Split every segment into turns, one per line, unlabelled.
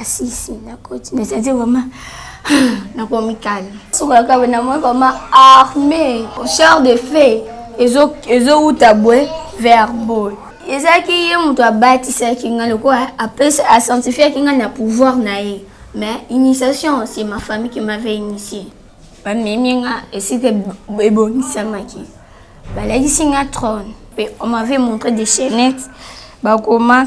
asisi ah, nakoti nasanze vraimen nakomi kale sokolaka namoi vraimen arme char de feu ezowuta boye vers boye ezalaki ye moto abatisaki ngai lokola apesa asanctifiaki ngai na pouvoir na ye mais initiation c'est ma famille qui m'avait initié bamemi nga esika ebongisamaki balakisi nga trône mpe on m'avait montré des chaînettes bakoma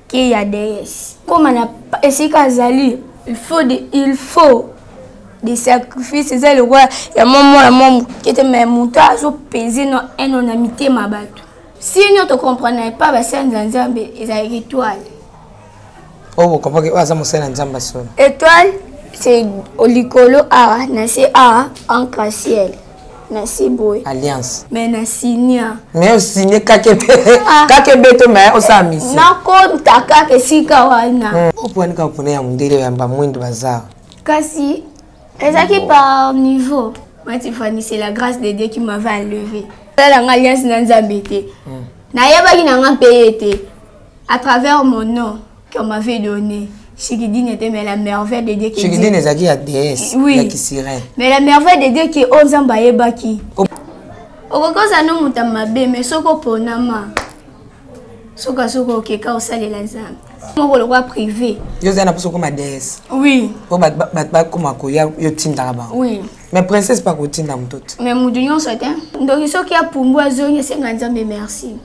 ke ya dees koma na esika azali il faut de, il faut des sacrifices eza lokola ya mwa mwana mwa moke te mai moto azopeze no eno na mitema bato sino tocomprendre pa basanzi ya nzambe ezalaki etoile
oyo oh, bokompaki oyo oh, aza mosali ya nzambe asolo
etoile c'est likolo awa na se awa encre ciel nasi boye
alliance
mais na signa
mais osigne kakebe ah. kakebe to mais osala misi
nakonta kaka esika wana hmm.
opwani kaka kuna ya mondele ya bamwindo baza
kasi ezalaki par niveau matifani c'est la grâce de dieu qui m'avait enlevé tala nga alliance na nzambe te hmm. nayebaki na nga mpe ye te à travers mon nom qu'on m'avait donné. Chikidine était mais la merveille de Dieu qui
Chikidine ezaki ya déesse
oui.
ya kisirène.
Mais la merveille de Dieu qui o nzamba yebaki. Okokoza no muta mabe mais soko ponama. Soka soko okeka osalela nzambe. Moko lokwa privé.
Yo zana poso koma déesse.
Oui.
Po ba ba ba koma ko ya yo tindaka ba.
Oui.
Mais princesse pas ko tinda mutoto.
Mais mudu nyonso te. Ndoki soki
ya
pumbu azongi senga nzambe
merci.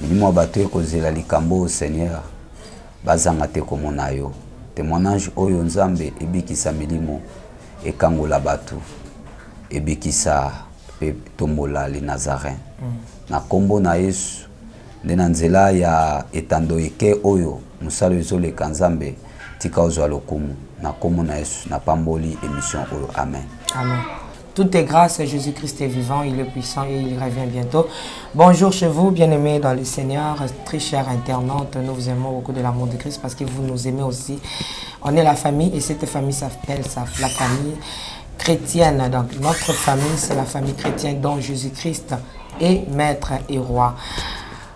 Milimo ya bato ekozela likambo oyo, Seigneur, bazanga te komona yo. Temoignage oyo Nzambe ebikisa milimo, ekangola bato, ebikisa pe tombola les Nazareens. Mm. Na kombo na Yesu, nde na nzela ya etando eke oyo mosala ezoleka Nzambe, tika ozwa lokumu. Na kombo na Yesu, napamboli emission oyo. Amen.
Amen. Tout est grâce Jésus-Christ est vivant, il est puissant et il revient bientôt. Bonjour chez vous, bien-aimés dans le Seigneur, très chers internautes. Nous vous aimons beaucoup de l'amour de Christ parce que vous nous aimez aussi. On est la famille et cette famille s'appelle la famille chrétienne. Donc notre famille, c'est la famille chrétienne dont Jésus-Christ est maître et roi.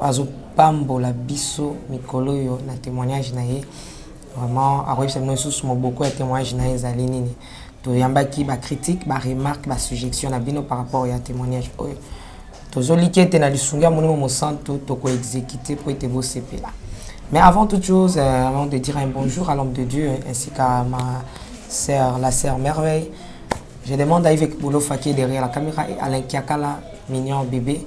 azopambola biso mikolo oyo na témoignage na ye vraiment akoyebisa bino lisusu moboko ya témoignage na ye ezali nini toyambaki bacritique baremarque basuggestion na bino par rapport ya témoignage oyo tozoliki ete na lisungi ya molimo mosantu tokoexécute mpo ete bosepela mais avant toute chose euh, avant de dire un bonjour à l'homme de dieu ainsi qu'à ma sœur la sœur merveille je demande à Yves Boulofaki derrière la caméra et Alain Kiakala mignon bébé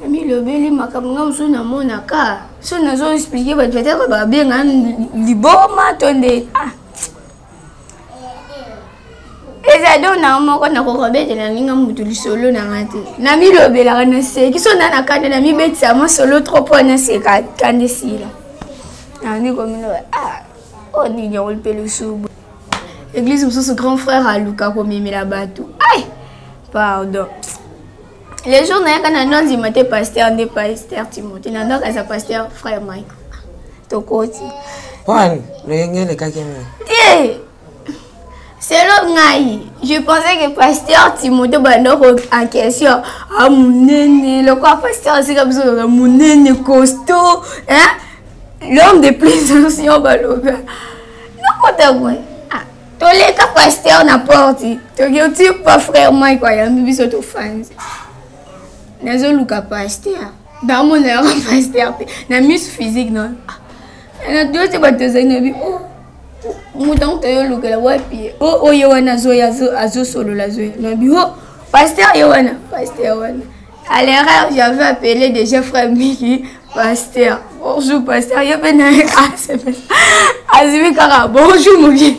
namilobeli makambo nga mosusu namonaka so nazo explike bato bataka babenga liboma to nde ah. eza do nanga moko nakokobetela ninga motu lisolo nanga te namilobelaka naseki so na nakanda namibetisa masolo tro mpo naseka kanda esila nani komiloba ah oyo oh, nini yango mpe lusubu eglise mosusu grand frère aluka komemela bato ai pardon le jour nayaka na no andima te pasteur nde pasteur timote na ndako aza pasteur frère michael tokoti
pone loyenge elekaki ngai
te selon ngai je pensais que pasteur timote bandoko en question a monene lokola pasteur asika biso loka monene costaud hein l'homme de plus ancien baloba nakota boye toleka pasteur na porte tokioti pa frère mike ayambi biso tofanzi nazoluka pasteur namona yango pasteur te na misu physique na na toyoti bato tozali na bi oh, moto yango toyolukela wapi o oh, oyo oh, wana azoya azosolola azoya na bi o oh, pasteur ye wana pasteur wana À l'erreur, j'avais appelé déjà frère Miki, pasteur. Bonjour, pasteur. Il y avait un SMS. Azimi Kara, bonjour, mon vieux.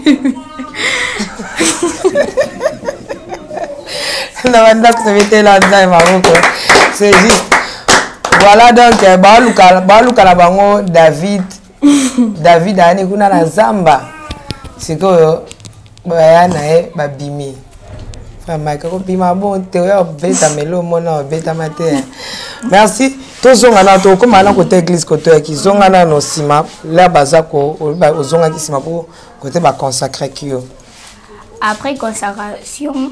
na bandako tobetela nzai maboko c'est juste voilà donc euh, baluka na bango david david ayani kuna na zamba sikoyo baya na ye babimi famaka kobima bo te oya obeta melo omona obetama te merci tozonga na tokóma na kota église kotoyaki zonga nano nsima la baza ozongaki nsima mpo kote baconsacraki yo
après consacration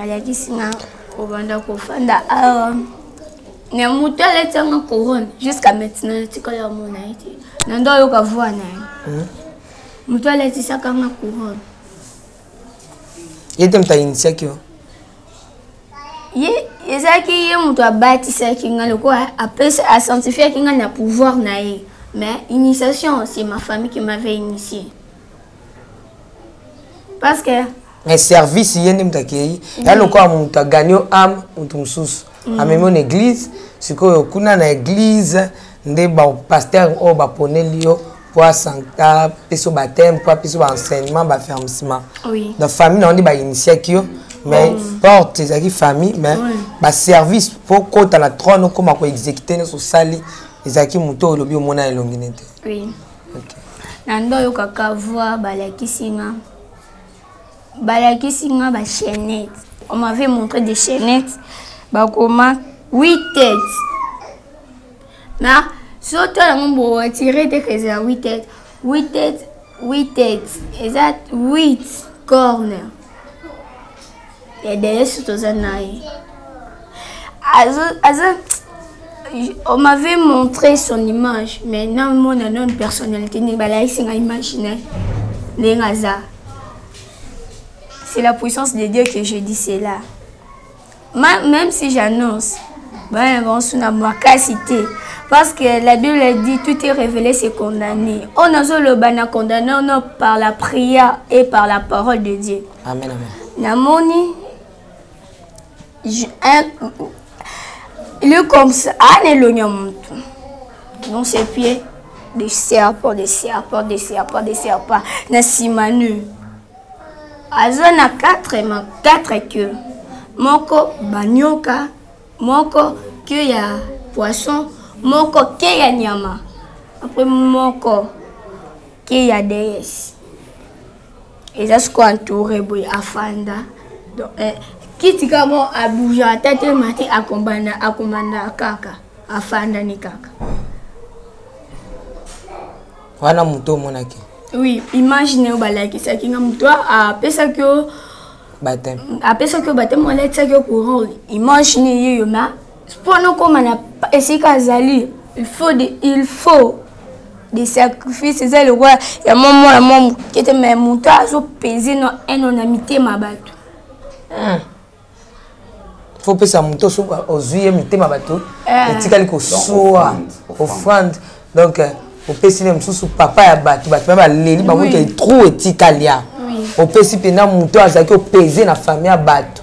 alakisi nga kobanda kofanda awa na moto alati yanga corone jusqu'à maintenant natikala omona ye te na ndo ayoka voi na ye hmm? moto alatisaka nga couronne
ye te moto ainitiaki yo
ye ezalaki ye moto abatisaki nga lokola apesa asanctifiaki nga na pouvoir na ye mais initiation c'est ma famille qui m'avait initié parce que
mais service ye nde moto akei ya lokola moto agani o ame moto mosusu mm. amemi ona église sikoyo kuna na église nde bapaster oyo baponeli yo mpo apesa bateme mpo apesa baenseignement bafermissement donc famille na yo nde bainitiaki yo mais mm. porte ezalaki famille mais baservice mpo kota na trone okoma koexécute nyonso osali ezalaki moto oyo olobi omona elongi nete
na ndo oyokaka voi balakisi nga balakisi nga bachainete on m'avait montré des chainete bakoma huit tete na soto yango mboatire te ke ezala huit tete huit tete huit tete eza huit corner yede yesu toza na ye aza on m'avait montré son image mais namona nano personnalité ndenge balayisi nga image ne ndenge aza c'est la puissance de dieu que je dis cela même si j'annonce bana bango suna makasi te Parce que la Bible a dit tout est révélé, c'est condamné. On a le condamné par la prière et par la parole de Dieu.
amen amen
namoni le comme ça ana elonya motu non ses pieds de serpent de serpent de serpent de serpent na nsima nu aza na 4 ma 4 queue moko banyoka moko queue ya poisson moko queue ya nyama après moko queue ya déesse eza siko entouré boye afanda eh, kiti kaka mo abouge ata te mati akombanda akombanda kaka afandani kaka
wana moto omonaki
oui image na yo balakisaki nga moto apesaki yo apesaki yo bateme alatisaki yo courant image ne ye yo ma mpo nokoma na esika azali il faut de, il faut des sacrifices eza lokola ya mwa mwana mwa moke te mai moto azopeze no eno na mitema bato hmm.
fo opesa moto soki ozwi ye mitema bato
eh.
etikali kosuwa
offrande
donc euh, opesi ne mosusu papa ya bato bato mpe baleli bango
te
trou etikali ya opesi mpenza moto azalaki opeze na famille ya bato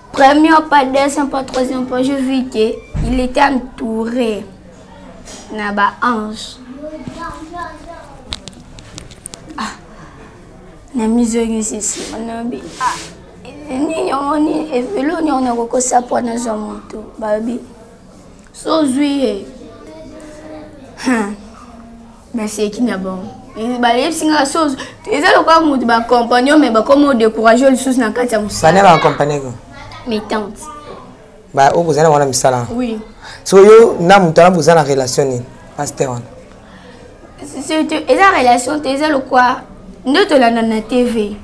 Premier pas, deuxième pas, troisième pas, je vis que il était entouré na ba ange. Ah, na mizongi sisi, on ah. nini omoni evelo eh, nyongo nakokosa mpo nazwa moto babi sozwi ye naseki na bango eh, bayebisi nga so eza lokola moto bacompagnon mai bakoma odecourage lisusu na kati ya mosala
bacompagneko
mes tante
oyo boza na wana misala
oui
so yo na moto wana boza na relation nini paster wana
eza relation te eza lokola nde tolandana tv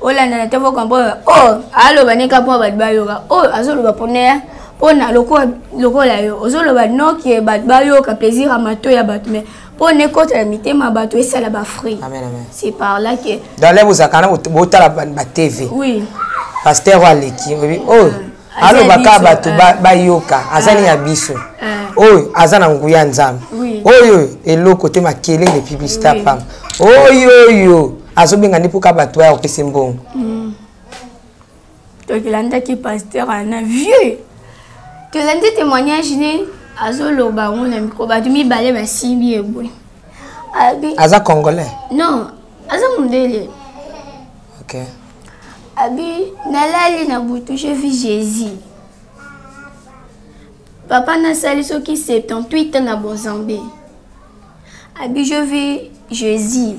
olanda na tavo comprendre oyo oh, aloba ne kaka mpo bato bayoka oyo oh, azoloba mpo ne mpo na lokola yo ozoloba noke bato bayoka plaisir ya mato ya bato mais mpo na ekota na mitema ya bato esala
bafrai
c'est par là que
dale bozalaka na botala batv
oui
pasteur oyo aleki oyebi oyo
oh,
aloba
kaka
bato
eh.
bayoka aza nini ya eh. biso
eh.
oyo aza na nguya ya nzambe oyo eloko te makelele publicité ya pamba oyo oyo azobenga nde mpo kaka bato baya kopesa mbongo mm.
tokilandaki paster wana vieux tolandi témoignage ne azoloba yango na mikro bato mibale basimbi eboye
aza congolais
non aza mondele
okay.
Abi, nalali na butu, je vis Jésus. Papa nasali soki 78 ans na Bozambe. Abi, je vis Jésus.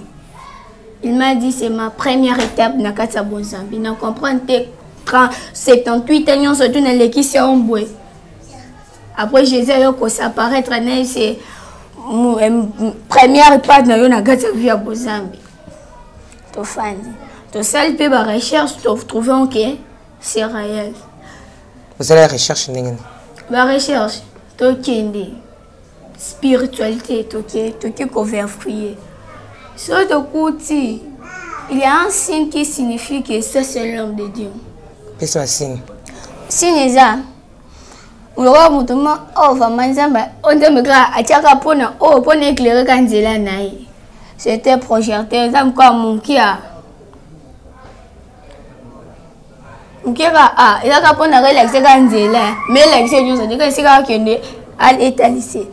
Il m'a dit c'est ma première étape na kati ya Bozambe. Na comprendre te 78 ans nyonso tu nalekisi yango boye. Après Jésus ayo ko s'apparaître na ye c'est première étape na yo na kati ya vie ya Bozambe. tofandi tosali mpe ba recherche trouvant ke c'est réel
osala recherche ndenge nini
ba recherche tokende spiritualité toke toke koverfrie so tokuti il y a un signe qui signifie que ça c'est l'homme de dieu
pesa signe
signe eza lokola moto ma oyo oh, vraimen nzambe oyo oh, nzambe kaka atiaka mpona oyo oh, mpona eklere ka nzela na ye C'était projecteur eza mkoa munkia munkia ka a ah, ezaka mpo na relaxe ka nzela me relaxe nyonso ndeka esika akende al etalise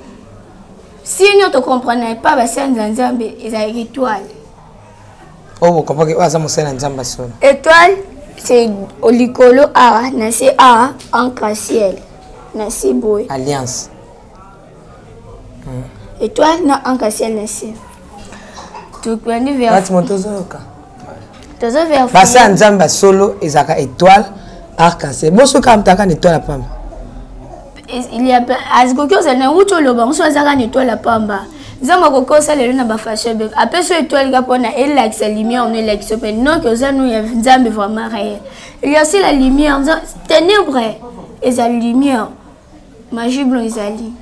sino tocomprendre pas basali na nzambe ezalaki étoile
oyo oh, bokompaki oyo aza mosali na nzambe solo
étoile c'est likolo awa na se awa en casiel na se boye
alliance
Et toi, non, en cassé, laissez. Tu peux nous vers.
Vas-tu monter au
zoka? Tozo vers.
Basa bah, nzamba bah, solo ezaka étoile arc-en-ciel. Bosso kam taka étoile à pamba.
Il y a azikoki ozana uti oloba mosusu azaka na étoile ya pamba nzambe akokosa lelo na bafashe bebe apesi yo étoile ka mpona elakisa lumière no elakisa mpe noki oza no ya nzambe vraiment réel il y a aussi la lumière ténèbre eza lumière magie blanc ezali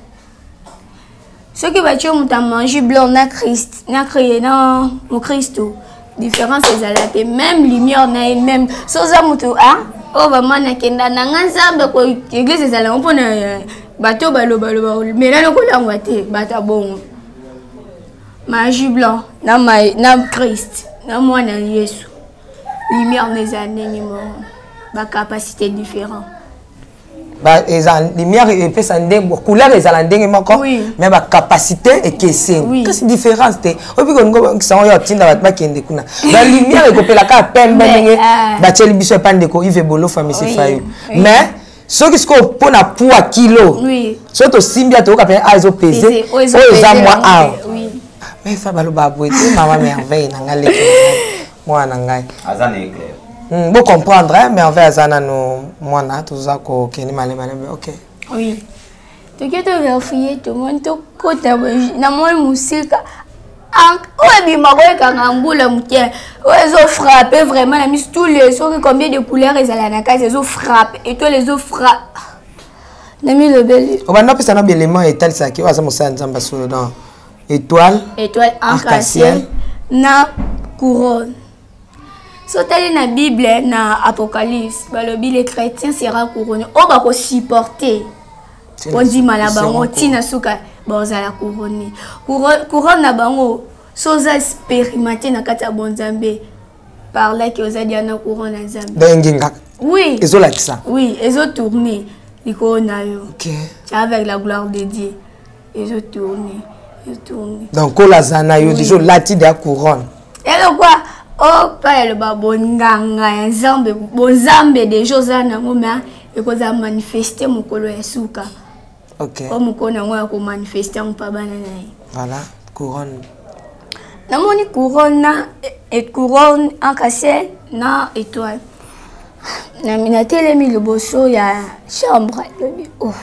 soki batye moto ya magie blanc na christ na cree na mokristo différence ezala te même lumière na ye même so oza moto a oyo bamani akenda na ngai nzambe ko eglise ezalaka mpo na eh, bato balobaloba melani okolangwa te bato abongo magie blanc na, na christ na mwana ya yesu lumière na eza ndenge moko bacapacité différent
eza lumière epesa ndenge couleur ezala ndenge moko mais bacapacité ekeseni kasi différence te oyebi koningokisa yango yo atinda bato bakende kuna balumière ekopela kaka
pembe
ndenge
euh,
batieli biso epa ndeko ive bolofa misi fayo mais soki sikoyo mpo na poa kilo soki tosimbi ya toyoka mpena a ezopese
oyo
eza mwa awa ah, mefa balobaka boye te mama merveille na ngai leki mwana ngai
aza na eclair
mm, bo comprendre hein, mais envers aza nano mwana toza kokende malemalembe ok
oui toke toverifie tomoni tokota na moi mosika oyo ebima koyekanga mbula moke oyo ezo frappe vraiment na miso tous les soki combien de couleur ezala na kati ezo frappe etoile ezo frappe na milobeli
obanda opesa na baelement etalisaki oyo aza mosala nzambe asolo donc étoile
étoile
arc-en-ciel
na couronne sotali na bible na apocalypse balobi le chrétien sera couronne oyo bakosupporte ondima na bango ntina suka bazala couronne couronne na bango so oza expérimenté na kati ya bonzambe parlaki oza dia na couronne ya nzambe
bayengengaka
oui
ezolakisa
oui ezotourne likolo na yo okay. avec la gloire de dieu ezo tourner ezo tourner
donc kola aza na yo deja olati da couronne
elokwa opa oh, eloba bonganga ya nzambe bonzambe deja oza nango ma ekozala manifeste mokolo ya suka
okay.
o oh, mokolo na yango ya komanifeste yango mpa bana na ye
voilà couronne
namoni couronne na e, e, couronne en cachet na étoile natelemi liboso ya chambre alobi oh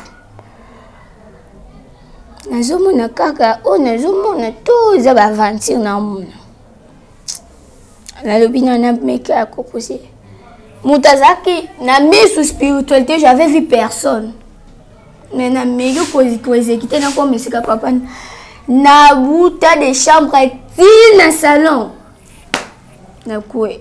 nazomona kaka oyo oh, nazomona to eza baaventure namona nalobi na nameka ya kopose moto azalaki na misu spiritualité j'avais vu personne mais nameki koexekite nakoma esika papa nabuta de chambre ti na salon nakue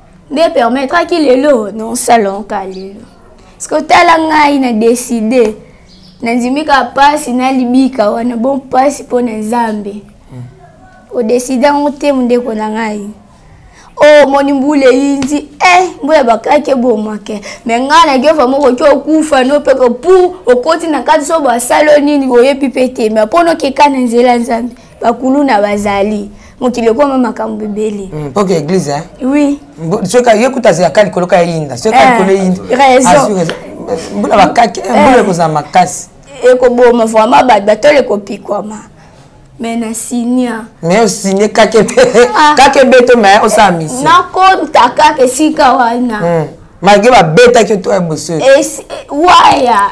nde permettraki lelo na osalonka lelo soki otala ngai na deside nandimi kaka mpasi na libika wana bo mpasi mpo na nzambe hmm. odeside yango te mondeko na ngai oyo oh, omoni mbula eyindi e eh, mbula bakaki ebomake me ngai na gefa moko oki okufa no mpe kopu okoti na kati so basalo nini oyebi mpe te me mpo nokeka na nzela nzambe bakuluna bazali mokili ekoma makambo ebele hmm,
mpo ke église hein?
oui
soki ye kuta azela ka likolo ka eyinda soki ka
eh,
likolo eyinda mbula bakaki eh, mbula
eh.
ekozala makasi
ekoboma vraiment bato batole ekopikwama mais na sinia
mais osinie
ah.
kake beto mais osala misi
nakonta kaka esika wana
hmm. malgre babetaki to ya
boso waya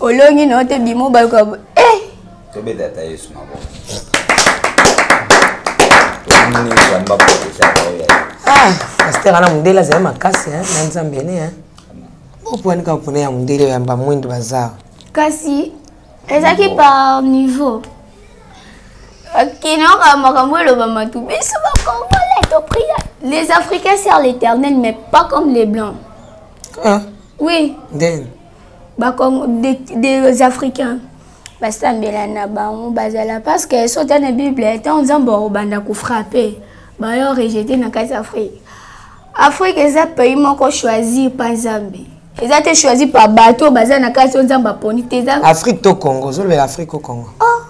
olongi na yo te bimo bayoka eh!
tobeta ata yesu maboko ah,
paster ana mondele azali makasi na nzambe ene bopuanika mpona ya mondele ya bamwindu baza
kasi ezalaki par niveau akinoka makambo elobama tu biso bakongole topria les africains serre l'éternel mais pas comme les blancs
ah.
oui
ndeni
bakongo des de africains basambela na bango bazala parce que so ta na bible ntango nzambe akobanda kofrape bayo rejete na kati afrique afrique eza pays moko choisir pa nzambe eza te choisir pa bato baza na kati oyo nzambe aponi te eza
afrique to congo ozolobela afrique o congo
oh.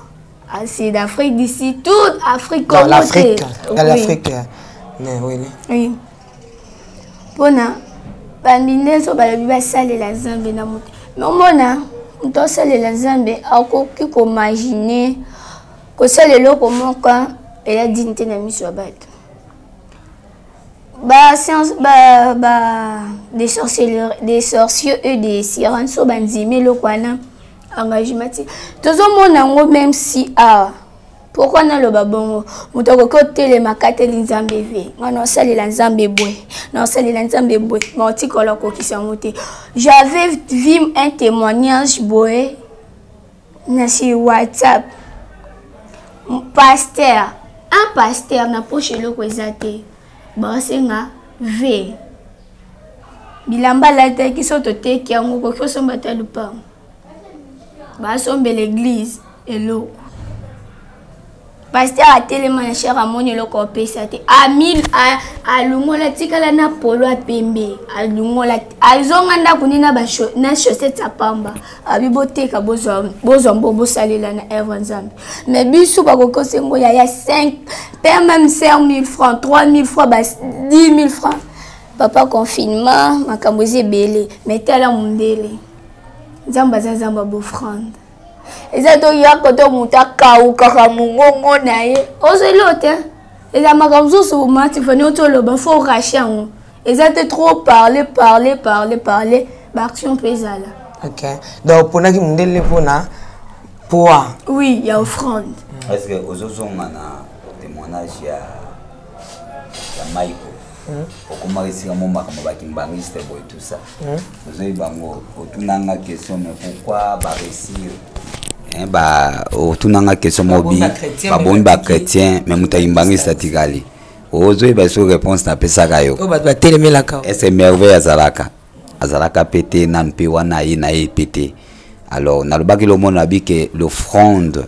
c'est d'afrique d'ici toute afrique congo te
l'afrique oui. mais oui,
oui. mpona bambineso balobi basalela nzambe na moto nomona moto asalela nzambe akoki komagine kosala eloko moko eya dini te na miso ya bato ba science ba ba des sorciers des sorciers et des sirènes so bandimi eloko wana engagement te tozomona yango même si awa ah, pourkui naloba bongo moto akoki kotelema akateli nzambe ve nga naosalela nzambe bwe naosalela nzambe bwe maotikala okokisa yango te j'avais vu un témoignage boye na sur whatsapp pasteur un pasteur na poche eloko eza te baosenga ve bilamba alataki so toteki yango okoki osomba ta lupango basombela eglize eloko paster atelema na shere amoni eloko opesa te amil alungola tikala na polo ya pembe alungola azonga ndako nde na chaussette ya pamba abi boteka bozwa mbo bosalela na evre nzambe mais biso bakokosa yango yaya 5 père même 5000 francs 3000 francs ba 10 000 francs papa confinement makambo eza ebele mais tala mondele nzambe aza nzambe ya bofrande eza toya kote moto akaukaka mongongo na ye ozweli yo te eza makambo mosusu omati fani oti oloba fo orache yango eza te trop parle parle parle parle baaction mpe ezala
ok donc oponaki mondele mpona poids
oui ya offrande
est ce que ozozonga na témoignage ya ya maiko hmm? okomaka esika mo makambo bakimbangiste boye tout ça hmm? ozoi bango otunanga question mais pourquoi baresir eh, ba otunanga question mobi
babomi bachrétien mais
moto ayimbangiste atikali ozoyeba soki réponse napesaka yo ese merveille azalaka azalaka mpe te nanu mpe wana aye na ye mpe te alors nalobaki lomona bi ke l'offrande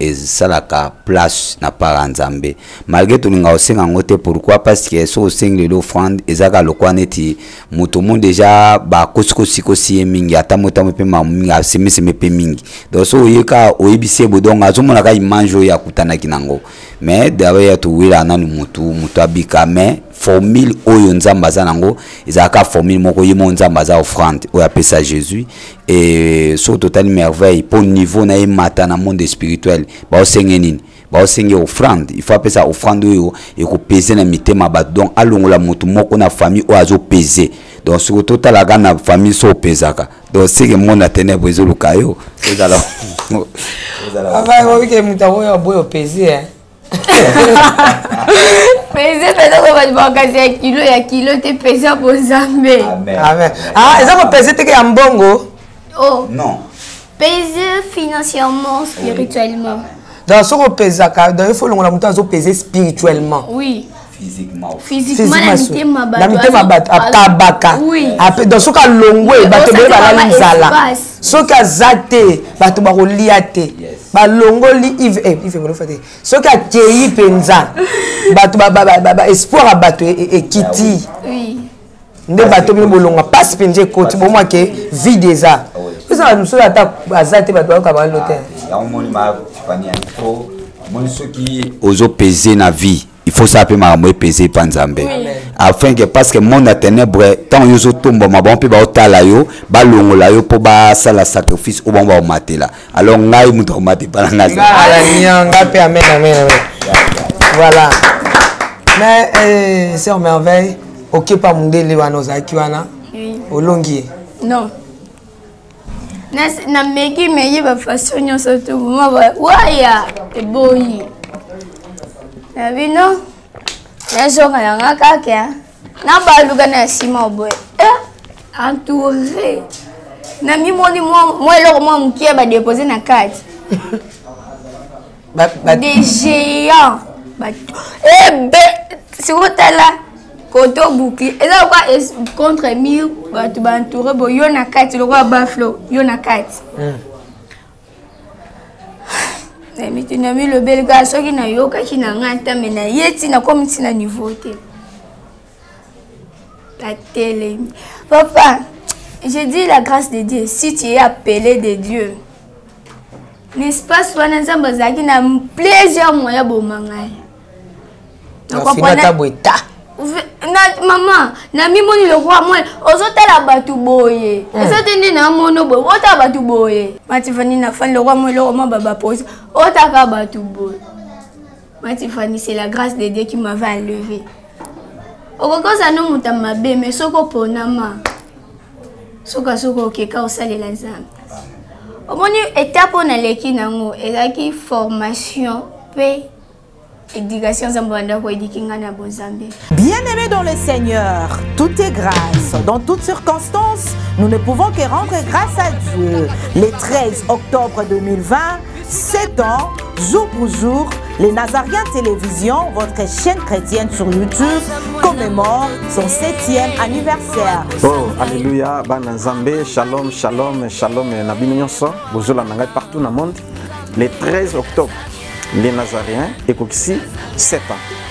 esalaka place na part ya nzambe malgre tolinga osenga yango te pourquoi parce que soki osengi lelo offrande ezalaka lokola neti moto omoni deja bakosikosikosi ye mingi ata motamo mpe mingi asemeseme mpe mingi donc soki oye kaka oyebisi ye bodongo azomona kaka image oyo akutanaki nango mais dawe ya towela nanu motu motu abika mais formule oyo nzambe aza nango ezalaka formule moko ye moko nzambe aza offrande oyo apesa jésus e soki totali merveille mpo niveau na ye mata na monde spirituel baosenge nini baosenge offrande il faut apesa offrande oyo ekopese na mitema bato donc alongola moto moko na famille oyo azopese donc soki totalaka na famille so opesaka donc seke monde ya tenèbre ezoluka yo ozala
moto yango oyo aboyi opese
pese mpenza okoba libakasi ya kilo ya kilo te pesa bozambe
amen ah, eza kopese teke ya mbongo
oh.
non
pese financièrement spirituellement
donc soki opesaka donc il faut olongola moto azopese spirituellement
oui
physiquement
na mitema
bato akabaka ape donc soki alongwe bato ebele balali nzala soki aza te bato bakolia te balongoli ive eh, ngolofa te soki akei mpenza bato espoir ya bato e, e, ekiti nde bato bino bolonga mpasi mpenza ekoti bomwa ke vide eza eza bato mosusu ata aza te bato bayoka balilo te
omoni soki ozopese na vie il faut ça pe makambo epese epa nzambe afin que parce que monde ya ténèbre ntango yo ozotombwama bango mpe baotala yo balongola yo mpo basala sacrifice oyo bango baomatela alors ngai moto akomata epa na ngai
nga mpe amen amen amen voilà mais euh, sœur merveille okepa mondele wana ozalaki wana olongi ye
non na meki meye bafaso nyonso to moma waya eboyi na bino nazonga na nga kaka na baluka na nsima oboye eh, entouré na mimoni mwa eloko mwa moke badepose na kati
ba, ba...
des géants ebe eh, sikoyo tala kote obuki eza lokola contre mur bato baentoure bo yo na kati lokola baflo yo na kati hmm. na mituna ya milobeli kaka soki nayokaki na ngai ntame na ye ti nakomi ntina niveau te Atelemi. Papa, je dis la grâce de Dieu. Si tu es appelé de Dieu, n'est-ce pas souvent nous avons plusieurs moyens pour manger.
Donc, on a tabou état.
na mama na mimoni lokola mwana ozotala bato boye hmm. eza te nde na mono boye otala bato boye matifani na fani lokola mwa eloko mwa babaposa otaka bato boye Ma Tiffany, c'est la grâce de Dieu qui m'avait enlevé. okoki ozana moto ya mabe me soki oponama soki asoki okeka osalela nzambe omoni etape oyo naleki nango ezalaki formation mpe éducation nzambe banda koyediki ngai na bonzambe
bien aimé dans le Seigneur, tout est grâce. Dans toutes circonstances, nous ne pouvons que rendre grâce à Dieu. Le 13 octobre 2020, C'est ans, jour pour jour, les Nazariens Télévision, votre chaîne chrétienne sur YouTube, commémore son 7e anniversaire.
Oh, Alléluia, Banazambe, Shalom, Shalom, Shalom, Nabino Nyonso, la partout dans le
monde, le 13 octobre
les Nazariens, et Kokisi, 7 ans.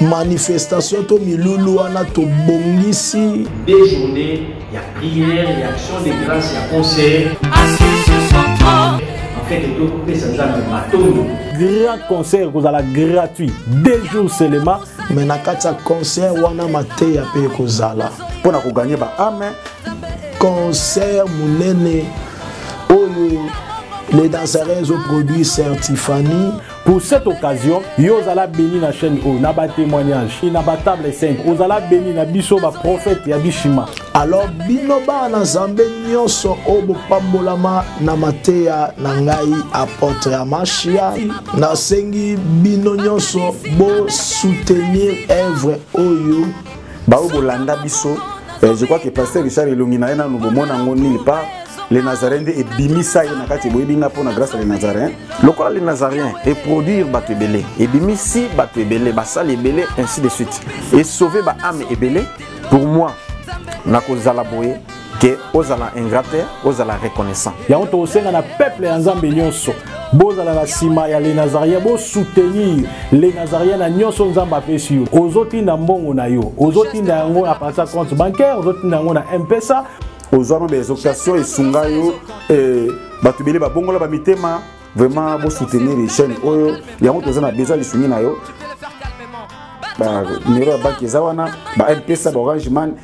manifestation to milulu wana tobongisi
des journées ya prière ya action de grâce ya concert
grand concert kozala gratuit deux jours seulement
mais na kati ya concert wana mateya mpe ekozala
mpo na koganye ba ame
concert monene oyo les danseres oproduit certifani
Pour cette occasion, yo zala béni na chaîne oyo na ba témoignages et na ba table sainte. Ozala béni na biso ba prophètes ya bishima.
Alors bino bana Nzambe nyonso oyo bopambolama na mateya na ngai apotre ya Mashia, nasengi bino nyonso bo soutenir œuvre oyo
baoyo bolanda biso eh, je crois que pasteur Richard elongi na ye nanu bomona yango nini pa le Nazaréen nde ebimisa ye na kati boyebi nga mpo na grâce ya le Nazaréen lokola le nazarien eproduire bato ebele ebimisi bato ebele basali ebele ainsi de suite esauve baame ebele pour moi nakozala boye ke ozala ingrat te ozala reconnaissant
yango tokosenga na peuple ya nzambe nyonso bozala na nsima ya le nazarien bosoutenir le nazarien na nyonso nzambe apesi yo ozotinda mbongo na yo ozotinda yango na partir compte bancaire ozotinda yango na mpesa
ozwa ma baexhortation esunga yo eh, bato ebele babongola bamitema vraiment bosoutenir chaîne oyo yango toza na besoin lisungi na yo banumero ya banki eza wana ba mpesa ba orange man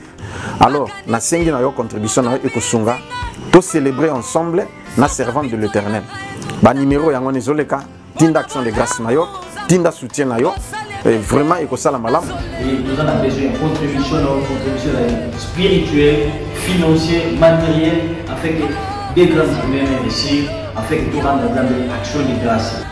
alors nasengi na yo contribution na yo ekosunga tocélébrer ensemble na servante de l'éternel banumero yango wana ezoleka tinda action de grâce na yo tinda soutien na yo eh, vraiment ekosala malamu
toza na besoin ya contribution na contribution na spirituel financier matériel afin que des grands humains réussir afin que toranda nzambe action de grâce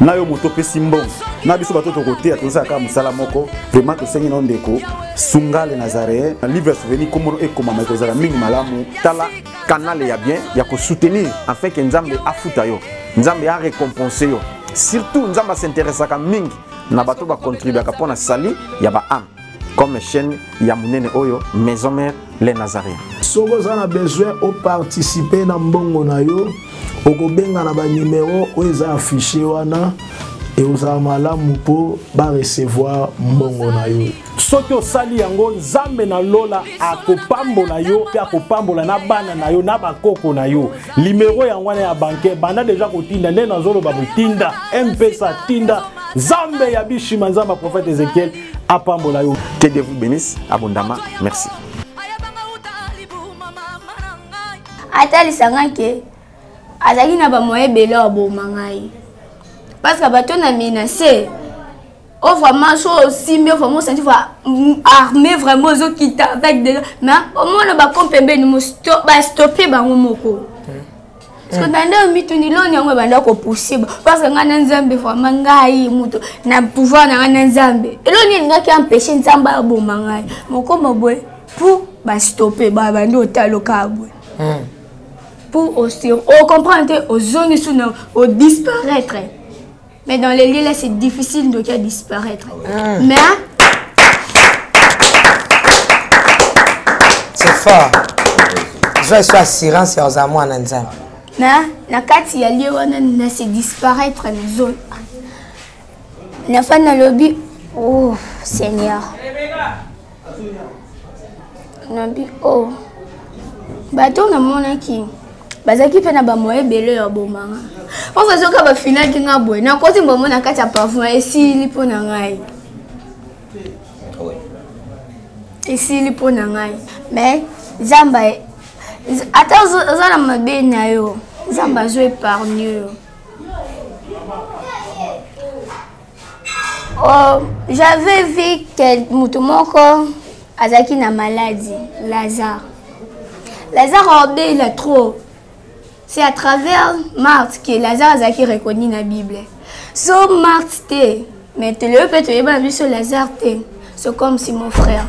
na yo moto opesi mbongo na biso bato tokoteya tozala kaka mosala moko vraimen tosengi nao ndeko sunga le nazareen livre ya souvenir nkombono ekomama ekozala mingi malamu tala canal ya bien ya ko soutenir afin que nzambe afuta yo nzambe a récompenser yo surtout nzambe s'intéressaka mingi na bato ba contribuaka mpo na sali ya ba ame comme chaîne ya munene oyo maison mère les nazariens
soki oza na besoin oparticipe na mbongo na yo okobenga na banimero oyo eza affiche wana ekozala malamu mpo barecevoir mbongo na yo
soki osali yango nzambe na lola akopambola yo mpe akopambola na bana na yo na bakoko na yo limero yango wana ya banke banda deja kotinda nde nazoloba botinda mpesa tinda nzambe ya bishima nzambe ya profete ezekiel apambola yo
que dieu vous bénisse abondama merci
atalisa ngai ke azalaki na bamoye ebele aboma ngai parce que bato na menase Oh vraiment, so aussi mieux vraiment senti va armé vraiment zo qui avec des mais au moins le ba compembe ni mo stop ba stopper bango moko. Parce que nanda mituni loni yango banda ko pousser parce que ngana nzambe vraiment ngai mutu na pouvoir na ngana nzambe. Eloni ngaki empêcher nzambe aboma ngai. Moko mobwe pour ba stopper ba bandi otalo kabwe. Hmm. Pour aussi, on comprend que aux zones où on disparaître. Mais dans les lieux là, c'est difficile de à disparaître.
Ah ah.
Mais.
C'est fort. Je suis assurance sur Zamoua Nanzan.
Na, na kati ya lieu wana na se disparaître na zone. Na fa na lobby. Oh, Seigneur. nabi o oh. bato oyo namonaki bazalaki mpe na bamoye ebele ya bomanga mpo bazoka bafinaki nga boye nakoti mbongo na kati ya pavon esili mpo na ngai esili mpo na ngai mais nzambe ata oza na mabe na yo nzambe azo épargne yo Oh, j'avais vu que moto moko azalaki na maladie lazare lazare aobela trop c'est à travers marthe que lazare azalaki reconnu na bible so marthe te mais toleo mpe toyeba na biso lazare te c'est comme si mon frère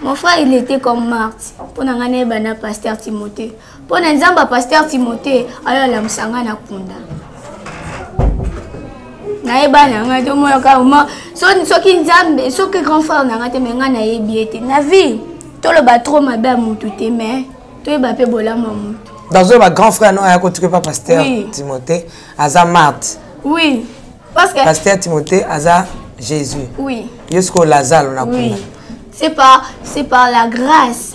mon frère il était comme marthe mpo na ngai nayeba na pasteur timothée mpo na nzambe ya paster timote ayo alamusa ngai na kunda nayeba na ngai te omona kaka ma soki nzambe soki grand frère na ngai te me ngai nayebi ye te na vie toloba trop mabe ya motu te me toyeba mpe bolamu ya motu
dans ba grand frère non ayako tuke pa pasteur
oui.
timothée aza marthe
oui parce que
pasteur timothée aza jésus
oui
yo sikoyo lazalo na kuna oui.
c'est par c'est par la grâce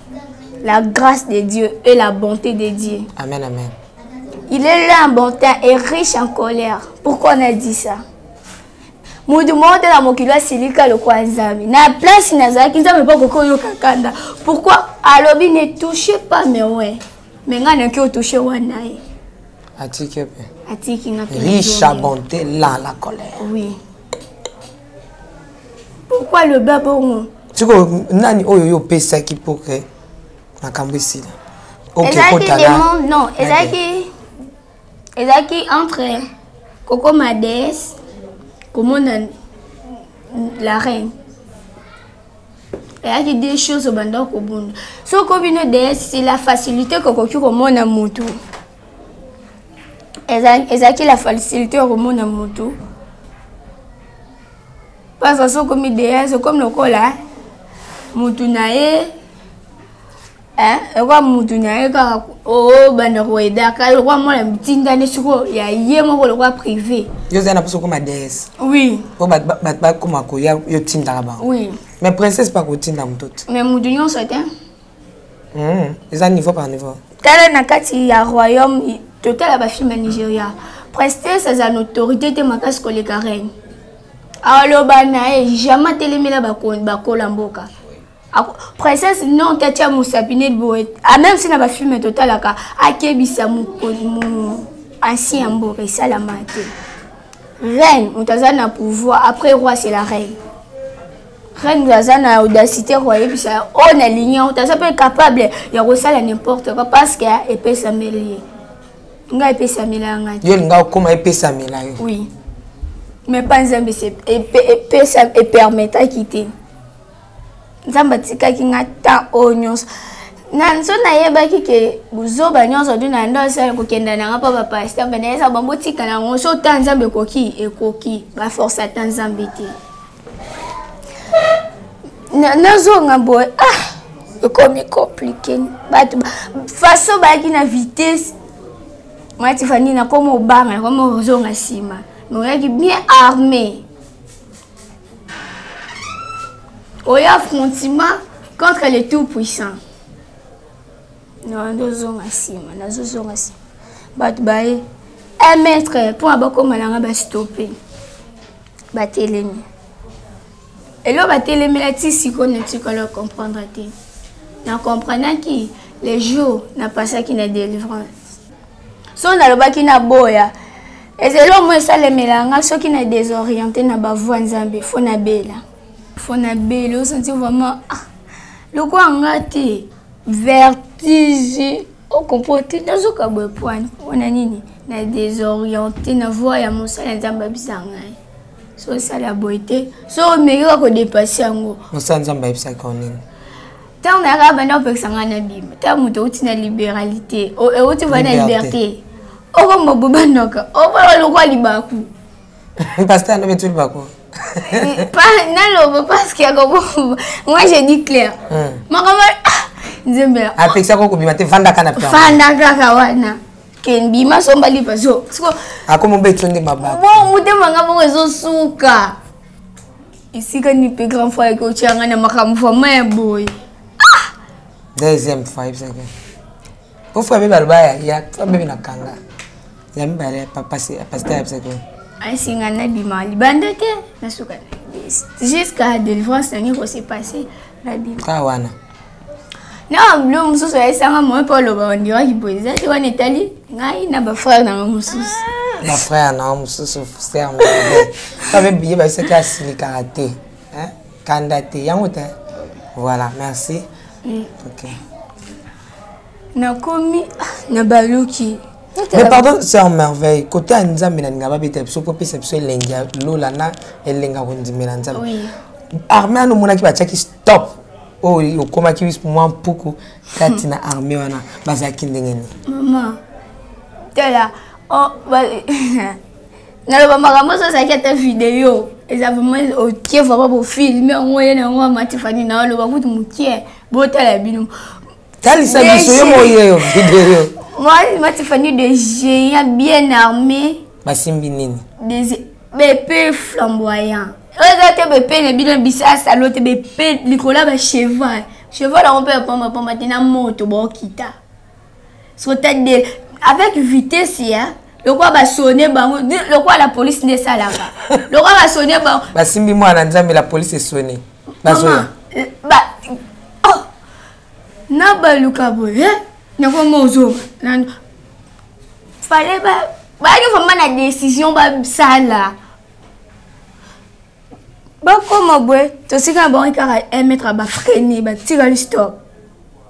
La grâce de Dieu et la bonté de Dieu.
Amen, amen.
Il est là en bonté et riche en colère. Pourquoi on a dit ça moto moko te na mokili asilika lokola nzambe na place nazalaki nzambe mpo akoki oyoka kanda pourquoi alobi ne touche pas mewe me ngai naki otouche wana ye
atiki mpe
atiki nga
riche abonte la la colère
oui pourkui aloba bongo
siko nani oyo yo opesaki po ke makambo esila
ezalaki ezalaki entre kokoma deesse komona la reine eyaki de choses obanda kobunda soki obino deesse c'est la facilité kokoki komona motu ezalaki la facilité ya komona motu mpasa soko mideyeso comme lokola motu na ye lokola motu na ye kaka obanda koyedaka lokola mwana mitindani soko ya ye moko lokola privé
yo ozali na mposa okoma deesse
oui
po bato bakoma koya yo otindaka bango
oui
mais princesse pa kotinda motu te
mais motu nyonso te
Mm. eza niveau par niveau
tala na kati ya royaume totala bafilme ya nigeria prestese aza na autorité te makasi koleka reine aloba na ye jamais atelemela bakola mboka princesse non tatia mosapi neti boye ah, même si na bafilme totalaka akebisa ancien ya mboka esalama te reine moto aza na pouvoir après roi c'est la reine Renzo aza na audacité ya koyebisa yo oyo oh, nalingi yango te aza mpe capable ya kosala n'importe quoi parce que epesameli ye ngai epesamela ya ngai
yo olinga okoma epesamela yo
oui mais mpa nzambe epermetaki te nzambe atikaki ngai temps oyo nyonso na nso nayebaki ke buzoba nyonso tu na ndo asala kokenda na nga mpo bapaster mpe nayesa bango tika na yango so ta nzambe ekoki ekoki baforce ata nzambe te nazonga boye ah ekomi compliqué bato façon bayaki na vitesse mwati fandi nakoma obanga nakoma ozonga nsima me oyaki bien armé oyo affrontement contre le tout puissant nazozonga nsima nazozonga nsima bato baye un mètre mpo na bakoma na ngai bastope batelemi eloko batelemela ti sikoyo natikala comprendre te na comprenaki le jour napasaki na délivrance so nalobaki naboya ezali omo esalemela nga soki na désoriente na bavoi nzambe fo nabela fo nabela osanti vraiment ah, lokola nga te vertige o comprend te nazoka boye pwani mpona nini na desoriente na voi ya mosala nzambe abisa ngai so osala boye te so omeki kaka kodepase yango
mosala nzambe ayebisaki yo nini
ntango nayaka banda kopekisa ngai na bima ntango moto outi na libéralité outi vai na
liberté
okomba bobandoka obala lokwa libaku
Pasteur alobi tout le
bako. naloba parce que akoboba moi je dis clair hmm. makambo ah, nzembe
apekisaka ah, kobima te vanda kaka na
vanda kaka wana kendima somba
lipaso akomobetio nde
mababo motema nga bongo ezosuka esika ni mpe grand fois yaki otyanga na makambo vraimen ya boye ah!
deuxième fois ebisaka ofuka bebe aloba ya fuka bebe na kanga ya mibale pasteur ayebisaki oyo
asinga nabima libanda te nasuka jusqu'à délivrance nange kose passe nabima
ka wana
na bilo mosusu ayesanga moye mpo oloba ondiraki boye eza te wana etali ngai na bafrère nanga mosusu ah.
bafrère nanga mosusu ser kabe biye bayesaki asilikaka te kanda te yango te voilà merci mm. okay.
nakomi na baluki
mais pardon sœur merveille kote ya nzambe na linga babeta biso mpo pesa biso elengi ya lola na elenga kondimela nzambe arme ano omonaki batiaki stop oyo oh, okomaki mwa mpuku kati na arme wana bazalaki ndenge nini
mama tala oh, naloba makambo oso ezalaki ata video eza vraiment otie vraimen bofilme yango ye na yango amati fani na oloba kutu mokie botala bino
talisa biso yo moyeyo video
moi mati fani de géant bien armé
basimbi nini
bepe flamboyant oyo eza te bepe na bino bisasa lo te bepe likolo ya bacheval cheval yango mpe ya pambapamba te na moto bokita sotadel avec vitesse ya hein? lokola basone bango lokola la police nde esalaka lokola basone bango
basimbi mwana nzambe la police esone bazoya
eh, ba, oh, na baluka boye eh? nakomo ozoba fale bayaki vraimen na décision basala bakoma boye tosika na bango kaka emetre eh, bafrene batikali stop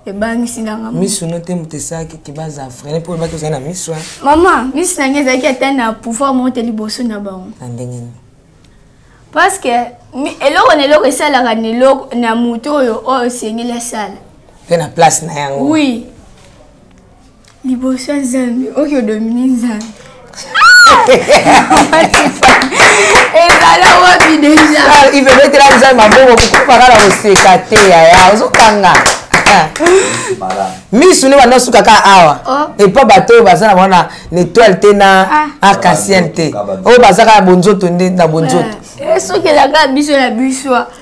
ebangisi nanga
misu no te moto esalaki ke baza frene mpo ebaki ozali na misu eh.
mama misu na ngai ezalaki ata na pouvoir moko te liboso na bango
na ndenge nini
parce que eloko na eloko esalaka na moto oyo oyo osengeli asala
mpe na place na yango
oui liboso ya nzambe oki odomini nzambe ezala wapi deja
ibebetela nzambe mabongo kokufaka na koseka te yaya ozokanga misu nde banda osukaka awa oh. epa bato oyo baza na bango na netoile te na ah. arc-en-ciel te oyo bazaka na bonzoto nde na bonzoto eh,
esokelaka biso na biso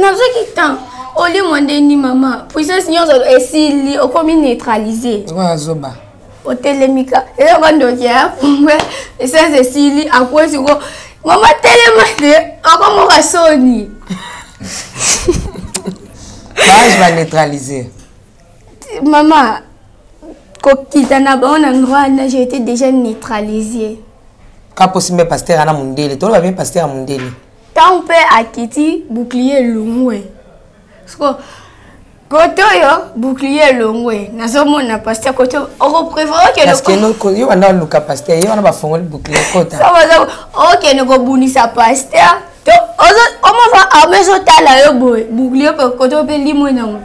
nazwaki temps olimwa nde ni mama puissance nyonso esili okomi neutralise
zoba otelemi
ka eloko ndoki ya pumbe essence esili akwesi ko mama telema te okomoka soni
bage ba neutralise
mama kokita na bango na ndro wana j'ai été déjà neutralisé
kaposi mbe pasteur ana mundele toloba mpe pasteur ya mundele
ntango mpe akiti bouclier elongwe soko kote oyo bouclier elongwe nazomona paster kote
okoprevoreyo banda oluka paster ye wana bafongoli bouclier kota
okende kobundisa paster to omova arme ezotala yo boye bouclier kote mpe limwe nango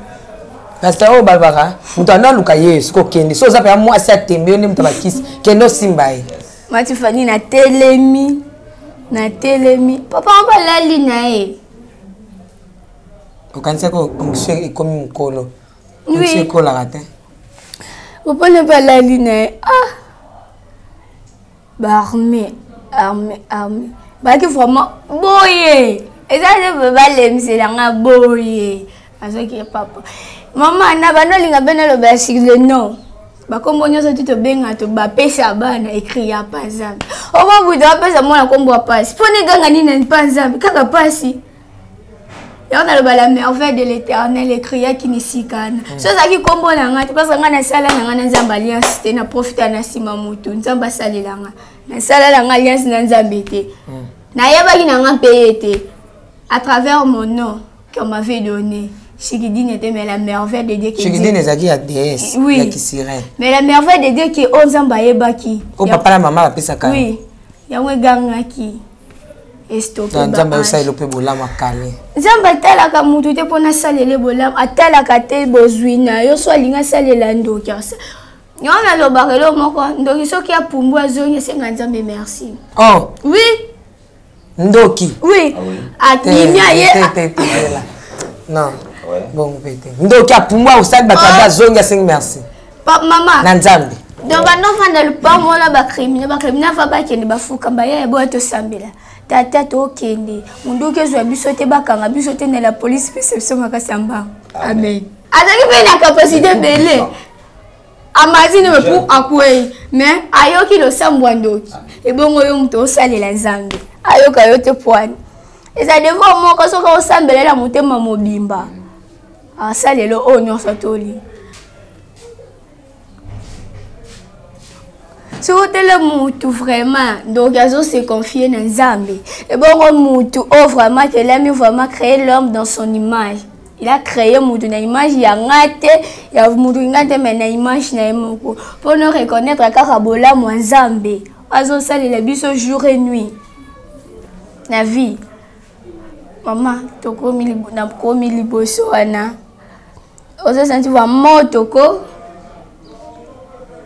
pasta oyo balobaka moto anda aluka ye soki okende so oza mpenza mwasi atembe yo nde moto abakisi kende osimba ye
mati fani na telemi na telemi papa yango alali na ye
okanisaki onction ekomi mokolo onction ekolaka te
papa na mpe alali na ye ah baarme arme arme bayaki vraiment boye eza nde boye balemisela nga boye azwaki ya papa mama na banda olinga mpe naloba ya sigle non bakombo nyonso ti tobenga to bapesa bana ekri ya pa nzambe oma buta bapesa mwana nkombo ya mpasi mpo neganga nini mpa nzambe kaka mpasi yango naloba la merveille de l'éternel ecriaki misikana mm. so ozalaki nkombo na ngai te mpasa ngai nasala na ngai na nzambe alliance te na profita na nsima motu nzambe asalela ngai nasala na ngai alliance na nzambe te mm. nayebaki na ngai mpe ye te à travers mon nom qu'on m'avait donné. Chikidine était mais la merveille de Dieu qui
Chikidine ezaki ya déesse
oui.
ya kisirène.
Mais la merveille de Dieu qui o nzamba yebaki.
Ko papa na maman apesa kala.
Oui. Yango egangaki. Estope ba.
Nzamba osalela pe bolama
kale. Nzamba atalaka mutu te pona salele bolama, atalaka te bozwi na yo so alinga salela ndoki. Yango nalobaka eloko moko ndoki soki apumbwa azongi esenga nzambe merci.
Oh.
Oui.
ndoki
oui abimi aye
non bongo mpe te ndoki apumbwa osali bato abe azongi asengi merci
mama
na nzambe
donc banda ofanda lopango wana bacrimine bacrimine ava bakende bafukamba yaya boya tosambela tata tokende mondoki ezwa biso te bakanga biso te na la polise mpe sepso makasi ya mbango amen azalaki mpe na kapasité ebele amazini me pour akwei mais ayoki losambo ya ndoki ebongo yo moto osalela nzambe ayoka yo te pwani eza devoir moko soki osambela na motema mobimba asalela oyo nyonso toli soki otele mutu vraiment donc azo se confier na nzambe ebongo mutu oyo oh, vraiment kelami vraiment créer l'homme dans son image il a créé mutu na image ya nga te ya mutu nga te me na image na ye moko mpo no reconnaître kaka bolamu ya nzambe azosalela biso jour et nuit na vie mama tokomi nakomi liboso wana ozosanti va moto ko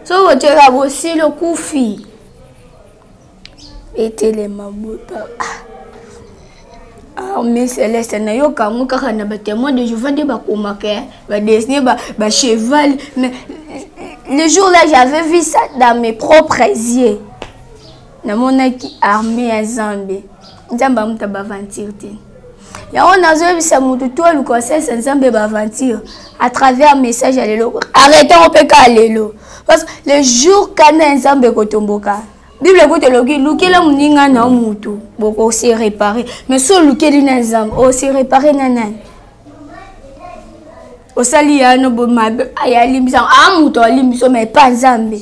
soki otyeka bosili okufi etelema buta armée ah, céleste nayoka yango kaka na batémoin de jehova nde bakomaka eh. badesine bacheval mais le jour là j'avais vu ça dans mes propres yeux namonaki armée ya zambe nzambe amuta baventure te yango nazoyebisa motu to aluka asalisa nzambe baaventure à travers message ya lelo arrete yango mpe kaka lelo parce que le jour kanda ya nzambe ekotomboka bible ekuti eloki lukela moninga na yo motu bokose repare mais so olukeli na nzambe ose repare na nani osali yano bomabe ayalimbisa a moto alimbisa mai mpa nzambe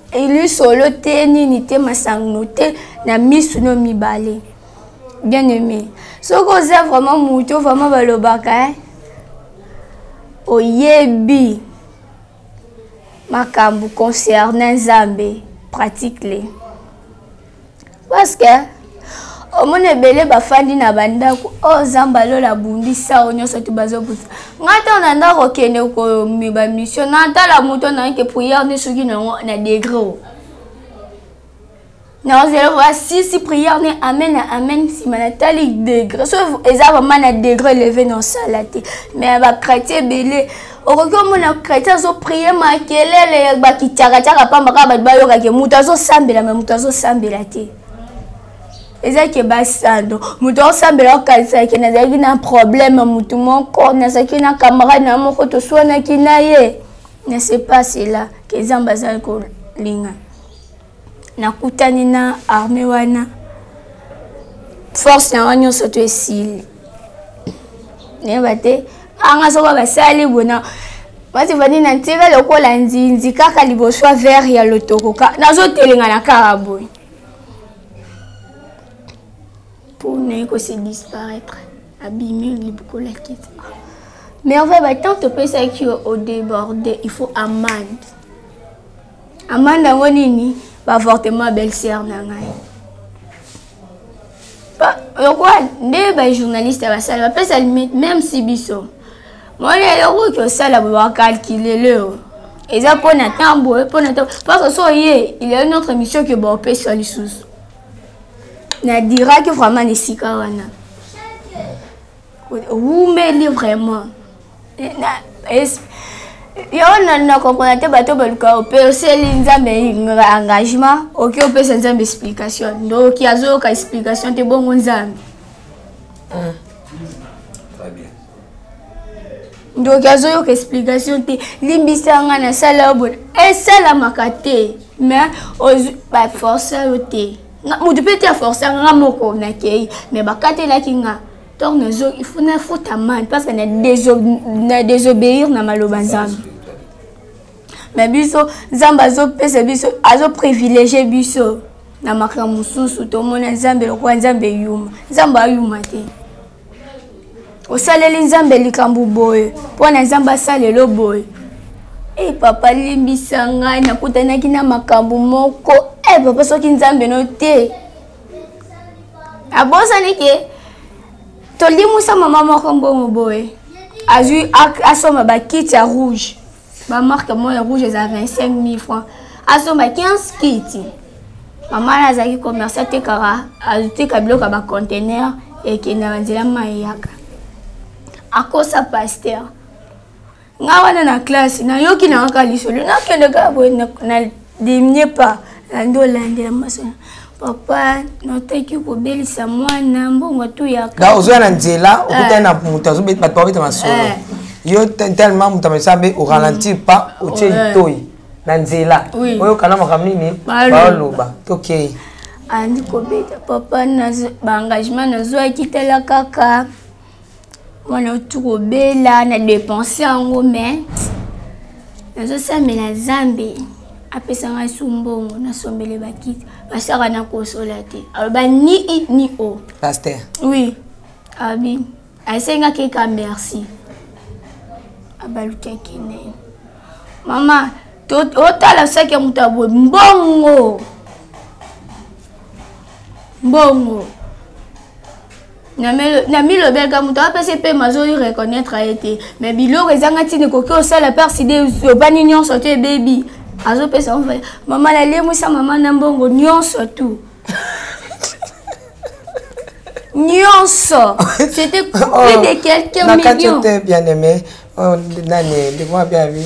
elisolo te nini te masangno te na misu no mibale bien aimé soki oza vraiment moto vraiment balobaka eh? oyebi makambo concerne nzambe pratique le parce que omoni ebele bafandi na bandako o oh, zamba lola abundisa o nyonso te bazobuta ngai ntango na ndako okende komiba mission natala moto nayike priere nde soki nango na degre o naozelova sisi priere ne amen na amen nsima natali degre so eza vraimen na degre eleve na osala te mais bachrétien ebele okoki omona chrétien azoprie makelele bakitiakatiaka mpamba kaka bato bayokake moto azosambela me moto azosambela te eza ke basando moto akosambela okanisa ke nazalaki na problème motu moko nazalaki na camarade na moko toswanaki na ye ne se pas cela ke nzambe azali kolinga nakutani na arme wana force yango nyonso to esili nayeba te anga soko basali bona basi vandi na ntika lokola nzinzi kaka liboso ya vere ya lotoko nazotelengana kaka boye mpo naye kosi disparaître abimi liboko la kiti merveille batant topesaki yo odeborde il faut amande amanda yango nini baavortement belle sœur na ngai lokola nde bajournaliste basala bapesa limite même si biso moni eloko oki osala boye bacalcule leo eza mpo na temps boye mpo na temps parce que so ye il y a une autre mission ke baopesa lisusu nadiraki vraiment na esika wana wumeli vraiment eh, eh, yango na nakompona te bato baluka opeseli nzambe engagement oki opesa nzambe explication ndoki azoyoka explication te bongo nzambe ah. ndoki azoyoka explication te limbisa ngai nasala yo boye esalamaka te mais baforce yo te moto mpe te aforce nga moko nakei mais bakatelaki nga ntango nazo ifo nafuta mani parce que na désobéir na maloba nzambe mais biso nzambe azopesa biso azoprivilégie biso na makambo mosusu tomona nzambe lokola nzambe eyuma nzambe ayuma te osaleli nzambe likambo boye mpo na nzambe asalelo boye e papa limbisa ngai nakutanaki na makambo moko e papa soki nzambe no te abosani ke tolimusa mama moko mbongo boye azwi asomba bakiti ya rouge ba marque moi rouge eza 25000 francs asomba 15 kiti mama na azalaki commerce atekaka azoteka biloko ya bacontener ekenda banzela mai eyaka akosa paster nga wana na classe nayoki na kaka lisolo nakende kaka boye dimye pa landi olandela masolo papa notaki kobelisa mwana mbongo atuyaka
ozoya na nzela okutani eh. na moto azobeta bato babeta masolo eh. yo tellement moto amesa be oralentir mm. pas otie oh, eh. litoi na nzela oyokana makambo nini baoloba tokei
andi kobeta papa baengagement nazwaki tala kaka mwana otu kobela na dépense yango mais nazosambela nzambe apesa ngai su mbongo nasombele bakiti basaka nakosola te aloba ni i ni o
paster
oui abi asengaki eka merci abalukaki ne mama otala saki ya moto ya boye mbongo mbongo na milobelaka moto apesi mpe mazoi reconnaître ye te mais biloko ezanga ntina ekoki osala perside obani nyonso to ebebi azopesa yango vale mama nalemwisa mama na mbongo nyonso tu nyonso c'était oh, plus de quelques millions
bien aimé oh, nani ndimwa biabi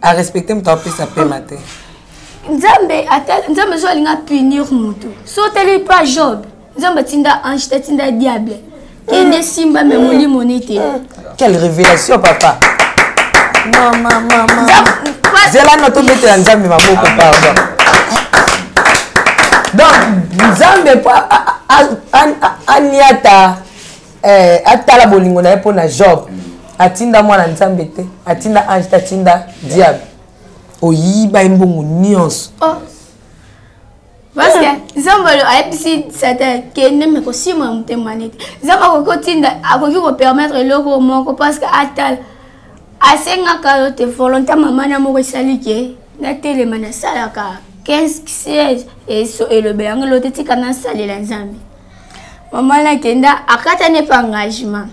a respecter moto apesa pema te
nzambe ata nzambe so alinga punir moto so otali pa job nzambe atinda ange te atinda diable kende simba me molimo ne te
quelle révélation papa mama mama zela no tobetela nzambe maboko pardon donc nzambe po aniata eh, atala bolingo na ye mpo na job mm. atinda mwana nzambe te atinda ange te atinda diable oyiba ye mbongo nyonso
oh. parceke nzambe ayebisi satan kende me kosima motema nete nzambe akoki kotinda akoki kopermettre eloko moko parceke atala asengaka yo te volonta mama na moko esali ke natelema nasalaka 15 16 elobela yango elo te tika nasalela nzambe mama nakenda akatani epa engagement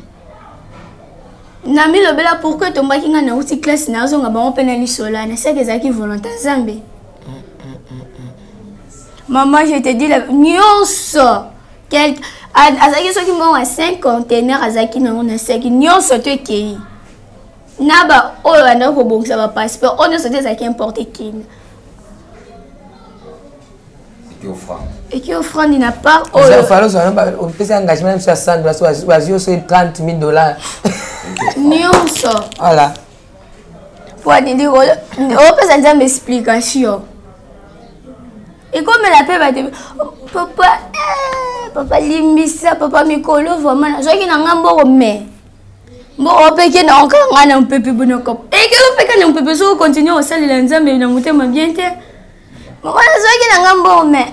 namilobela pourkui etombaki ngai nauti classe nazonga bango mpe na lisola nasaki ezalaki volonta nzambe mama je te dis la nyonso quelque azalaki soki moko ya 5 contenaire azalaki nango na seki nyonso to ekei na baoyo bandaki kobongisa bapasseport oyo nyonso te ezalaki importe kenya eki ofrandi na part
oyopesi engagement na biso ya 100 dollars bazwi yo soki 30 000 dollars
nyonso
voilà
mpo alingi opesa nzambe explication ekomela mpe bate papa eh, papa limbisa papa mikolo vraimen nazwaki na ngai mboko mai mboko opeke na oka ngai na mopepe bonoko eke opeka na mopepe soki okontinue kosalela nzambe na motema bien te mama nazwaki na nga mbongo me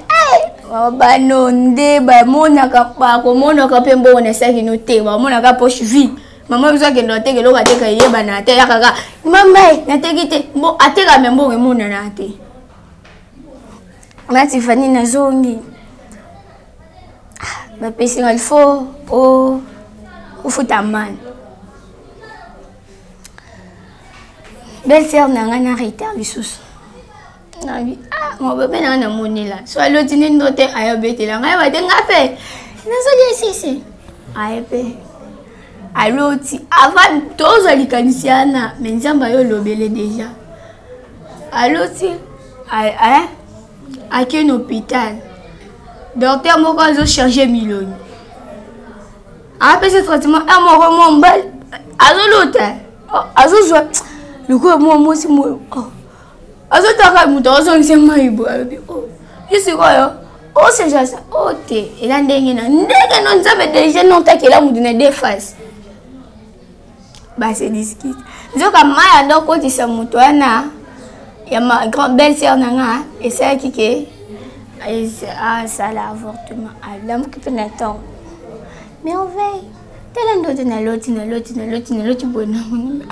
bano nde bamonaka bakomonaka mpe mbongo na esaki no te bamonaka poche vide mama biso akende ateka eloko ateka eyebana ate ya kaka mama nateki te mbo ateka me mbongo emonana te nga tifani nazongi ah, bapesi nga lifo o ofuta mani belle sœur na ngai na retard lisusu nabi ah mobebe na ngai namonela so aloti nini ndo te ayobetela ngai bate nga mpe nazali esese aye mpe aloti avant tozwa likanisi yana me nzambe ayo olobele deja aloti akei na hôpital docteur moko azocharge miloni apesa traitement a moko mwa mbali azoluta oh, azozwa lokola mwa mwasi moyo oh. azotaka moto azongisa mai boye alobi oh, yo sikoyo osejasa o te ela ndenge na ndenge no nzambe deja notakela moto na defase base discute nzoka mai anda okotisa moto wana ya ma grand belle sœur na nga esalaki ke asala avortement alamuki mpe na ntango mais on veille tala ndoto naloti naloti naloti naloti boye namoni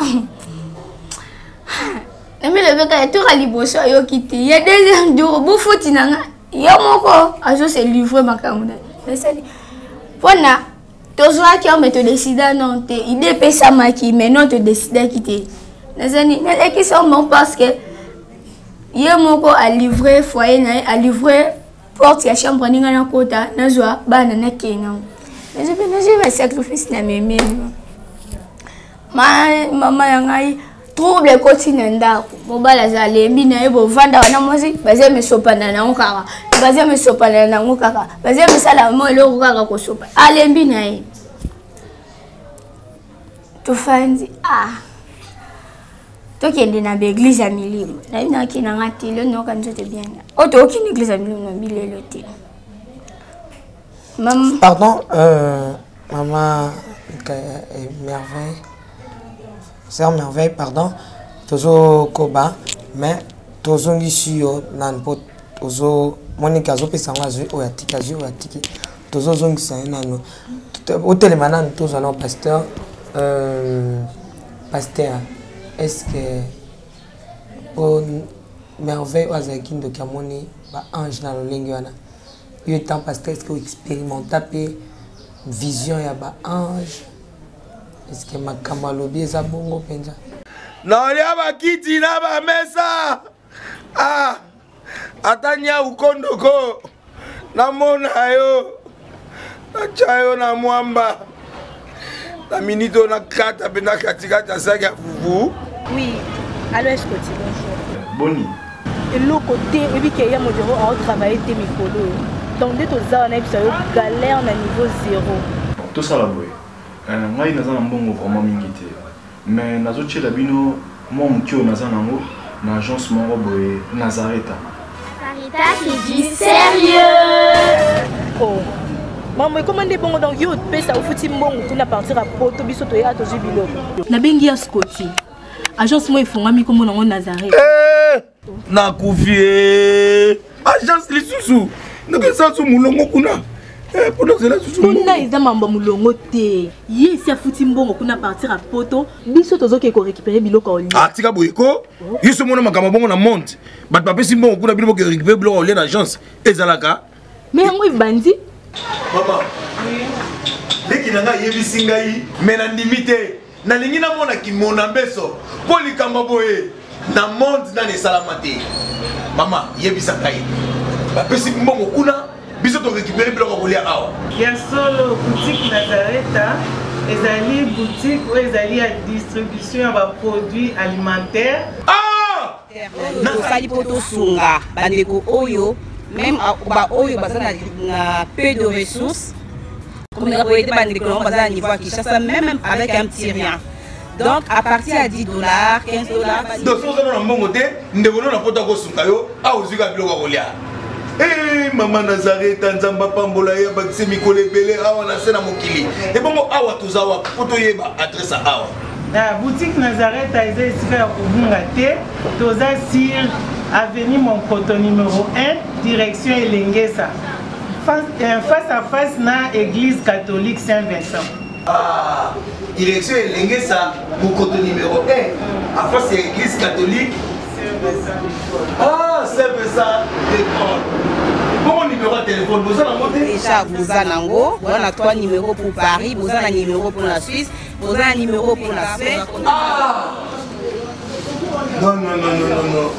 namilobeka ya toka liboso ayoki te ya deuxième tour bofoti na nga yo moko azo se livre makambo na esali mpo na tozwaki yango me todesida non te ide epesamaki me non todesidaki te nazani nalekisi yango bango parce que ye moko alivre foyer na ye alivre porte ya chambre ninga nakota nazwa bana nakei nango nazwi mpe nazwi basacrifice na memeli mama ya ngai trouble ekoti na ndako mobali aza alembi na ye bovandaka na mwasi baza misopana nango kaka baza misopana nango kaka baza misala mo eloko kaka kosopa alembi na ye tofandi ah tokende na baeglise ya milimo nayo naki na nga te lelo nayoka nzoto bien oyo toyoki na eglise ya milimo na bilelo te
pardon euh, mama euh, merveille Sœur Merveille, pardon, tozo koba, mais tozo ngisi yo na mpo ozo monike azopesa yango azwi oyo atiki azwi oyo atiki tozo zongisa ye nano otelema nano tozwa nao pasteur euh, pasteur est ce que mpo merveille oyo azalaki ndoki amoni ba ange na lolenge wana yo etant pasteur est ce que oexperimenta mpe vision ya ba ange eske makambo alobi eza bongo mpenza
naolia bakiti na bamesa ah, ata nyau kondoko namona yo natya yo na mwamba na minite oyo nakata mpe na katikati ya saki ya fufu
oui aloes koti bonjour
boni
eloko te oyebi ke ya moto yango aotravaille te mikolo oyo donc nde toza wana yebisa yo galère na niveau zero
tosala boye Eh, ngai naza na mbongo vraiment mingi te mais nazotyela bino mwa moke oyo naza nango na agence moko boye nazareta
Sarita qui dit sérieux
oh. mambo ekoma nde bongo donc yo opesa ofuti mbongo kuna partir ya poto biso toyaka tozwi biloko nabengi ya scoti agence moko efungwami nkombo nango nazare eh!
nakufi eh. agence lisusu nakesa su molongo kuna eh,
kuna eza mambo molongo te ye esi afuti mbongo kuna partir ya poto biso tozoki korécupere biloko ya olie
atika ah, boye ko oh. yo so omona makambo bongo na monde bato bapesi mbongo kuna bino bokerécupere biloko ya olie na agence ezalaka
me yango ebandi
mama leki na ngai ayebisi ngai me nandimi te nalingi namona kimona mbeso mpo likambo boye na monde nani esalama te mama yebisa ngai bapesi mbongo kuna biso torekipere biloko ya kolia awa
ya solo butike nazareta ezali butike oyo ezali ya distribution ya baproduit alimentaire ah!
tosali mpo tosunga bandeko oyo meme baoyo baza na peu de ressources komeka boye te bandeko yango baza na niveau ya kinshasa meme avec un petit rien donc à partir ya 10 dollars 15 dollars
donc soki ozana na mbongo te ndeko no na poto akosunga yo awa ozwi kaka biloko ya kolia Hey, eh, mama nazareta nzambe apambola ye abakisi mikolo ebele awa na se na mokili ebongo awa toza wapi mpo toyeba adresse awa
ah, boutique nazareta eza esika ya kobunga te toza sur avenue monkoto numero 1 direction elengesa face, euh, face à face na église catholique saint vincent
ah, direction elengesa monkoto numero 1 afase ya église catholique Ah, c'est ça, l'école. bongo numéro ya telefone boza nango te
richard boza nango boza na trois numéro pour paris boza na numéro mpo na suisse boza na numéro mpo na spain
ah! non non non non non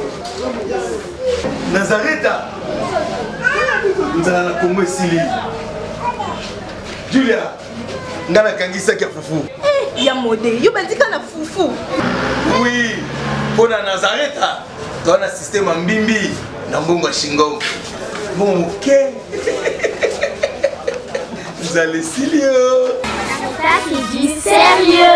nazareta nzala na kongo esili julia nga nakangisaki ya fufu eh,
ya mode yo bandika na fufu
oui mpo na nazareta toa na systeme ya mbimbi na mbongo ya shingongo mbongo moke ezala esili yo
sérieux